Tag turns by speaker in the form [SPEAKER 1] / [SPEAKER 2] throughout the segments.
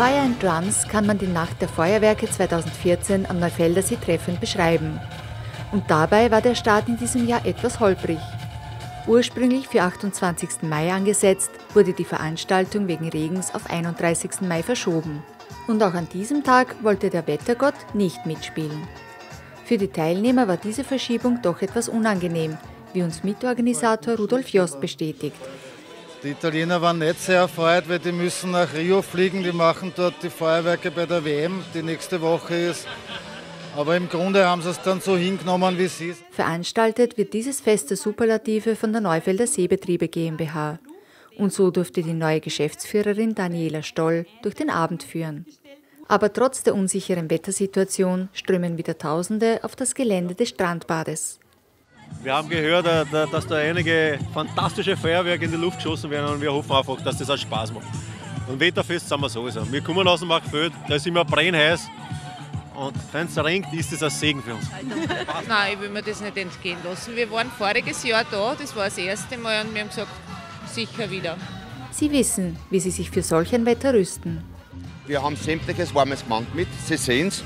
[SPEAKER 1] Fire and Drums kann man die Nacht der Feuerwerke 2014 am Neufelder See treffend beschreiben. Und dabei war der Start in diesem Jahr etwas holprig. Ursprünglich für 28. Mai angesetzt, wurde die Veranstaltung wegen Regens auf 31. Mai verschoben. Und auch an diesem Tag wollte der Wettergott nicht mitspielen. Für die Teilnehmer war diese Verschiebung doch etwas unangenehm, wie uns Mitorganisator Rudolf Jost bestätigt.
[SPEAKER 2] Die Italiener waren nicht sehr erfreut, weil die müssen nach Rio fliegen. Die machen dort die Feuerwerke bei der WM, die nächste Woche ist. Aber im Grunde haben sie es dann so hingenommen, wie es ist.
[SPEAKER 1] Veranstaltet wird dieses Fest der Superlative von der Neufelder Seebetriebe GmbH. Und so durfte die neue Geschäftsführerin Daniela Stoll durch den Abend führen. Aber trotz der unsicheren Wettersituation strömen wieder Tausende auf das Gelände des Strandbades.
[SPEAKER 3] Wir haben gehört, äh, dass da einige fantastische Feuerwerke in die Luft geschossen werden und wir hoffen einfach, dass das auch Spaß macht. Und wetterfest sind wir sowieso. Wir kommen aus dem Marktfeld, da ist immer brennheiß. Und wenn es regnet, ist das ein Segen für uns.
[SPEAKER 4] Nein, ich will mir das nicht entgehen lassen. Wir waren voriges Jahr da, das war das erste Mal und wir haben gesagt, sicher wieder.
[SPEAKER 1] Sie wissen, wie sie sich für solch ein Wetter rüsten.
[SPEAKER 5] Wir haben sämtliches warmes Gewand mit, Sie sehen es.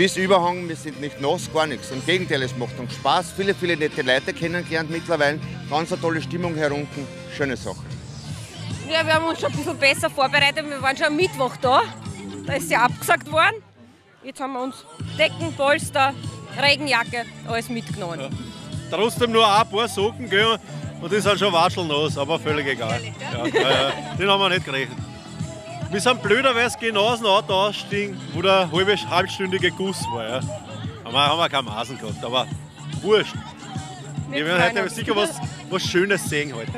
[SPEAKER 5] Bis Überhang, wir sind nicht nass, gar nichts. Im Gegenteil, es macht uns Spaß. Viele, viele nette Leute kennengelernt mittlerweile. Ganz eine tolle Stimmung herunten. Schöne Sache.
[SPEAKER 6] Ja, wir haben uns schon ein bisschen besser vorbereitet. Wir waren schon am Mittwoch da. Da ist sie abgesagt worden. Jetzt haben wir uns Decken, Polster, Regenjacke, alles mitgenommen. Ja.
[SPEAKER 3] Trotzdem nur ein paar Socken, gell? Und die sind schon watschelnass, aber völlig egal. Ja, ja, den haben wir nicht gerechnet. Wir sind blöderweise genau aus dem Auto ausgestiegen, wo der halbe, halbstündige Guss war. Ja. Aber haben wir keine Maßen gehabt, aber wurscht. Wir werden heute sicher was, was Schönes sehen heute.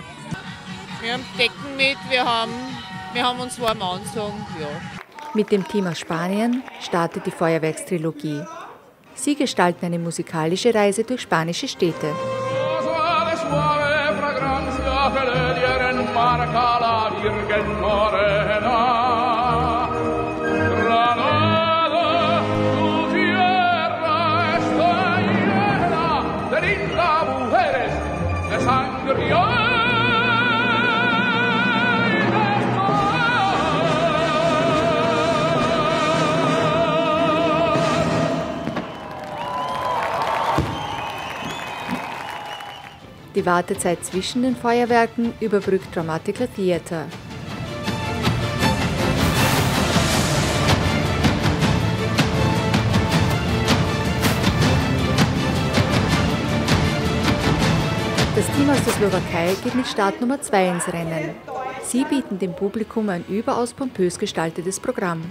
[SPEAKER 4] Wir haben Decken mit, wir haben, wir haben uns warm anzogen. Ja.
[SPEAKER 1] Mit dem Team aus Spanien startet die Feuerwerkstrilogie. Sie gestalten eine musikalische Reise durch spanische Städte. Sangre Die Wartezeit zwischen den Feuerwerken überbrückt Dramatical Theatre. Das Team aus der Slowakei geht mit Startnummer 2 ins Rennen. Sie bieten dem Publikum ein überaus pompös gestaltetes Programm.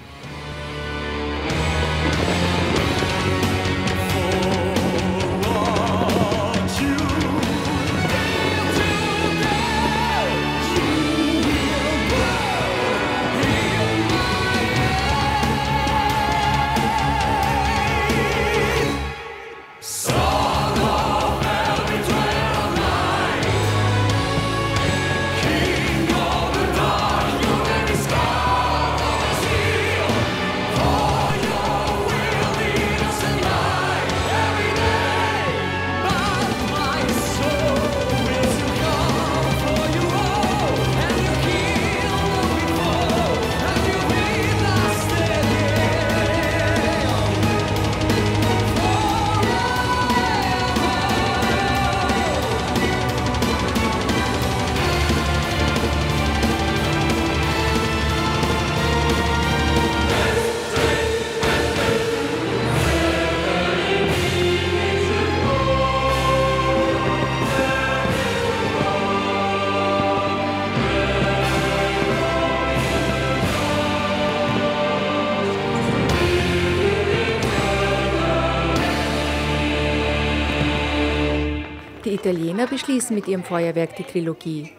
[SPEAKER 1] Italiener beschließen mit ihrem Feuerwerk die Trilogie.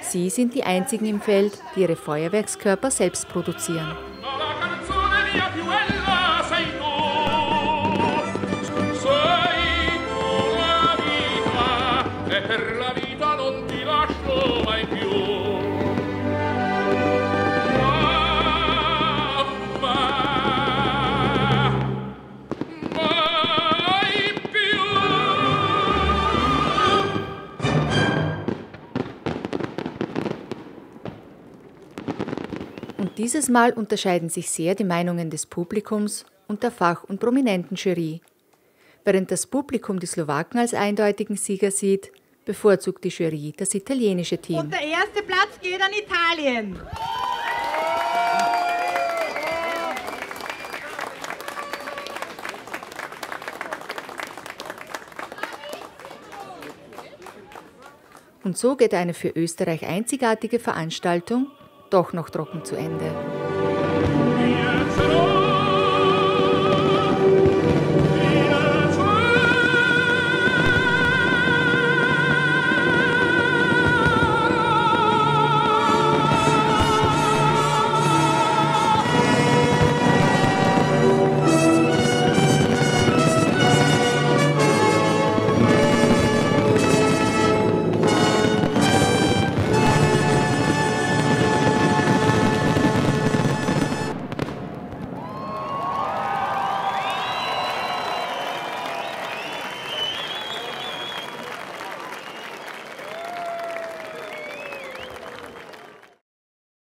[SPEAKER 1] Sie sind die einzigen im Feld, die ihre Feuerwerkskörper selbst produzieren. E per la vita non ti lascio mai più. Dieses Mal unterscheiden sich sehr die Meinungen des Publikums und der Fach- und Prominentenjury. Während das Publikum die Slowaken als eindeutigen Sieger sieht, bevorzugt die Jury das italienische Team.
[SPEAKER 7] Und der erste Platz geht an Italien.
[SPEAKER 1] Und so geht eine für Österreich einzigartige Veranstaltung doch noch trocken zu Ende.